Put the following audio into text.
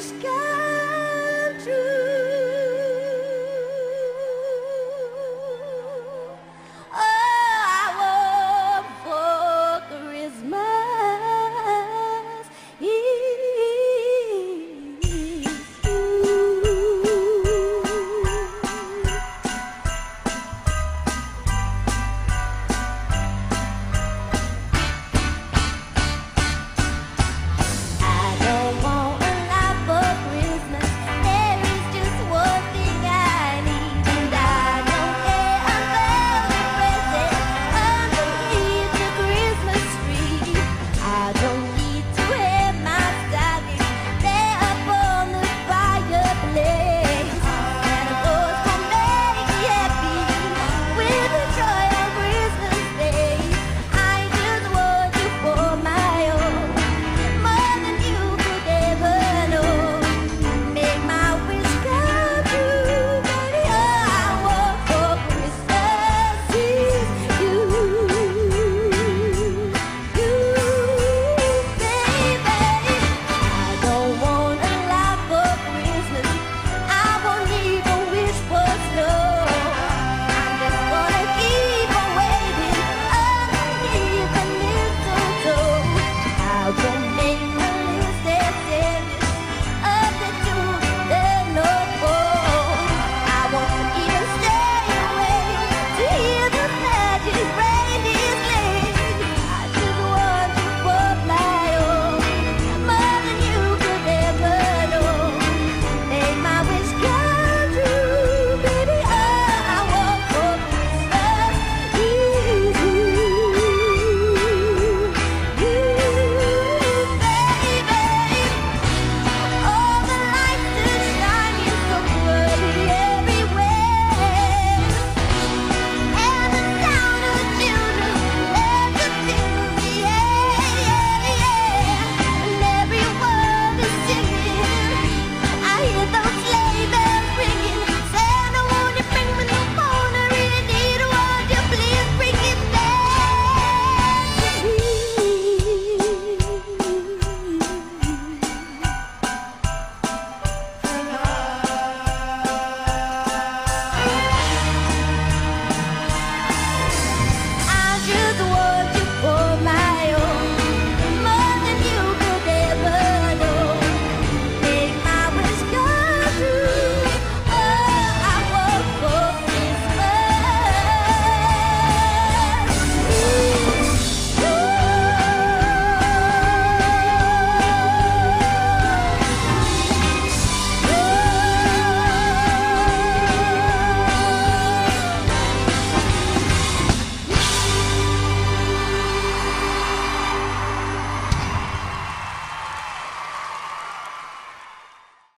sky.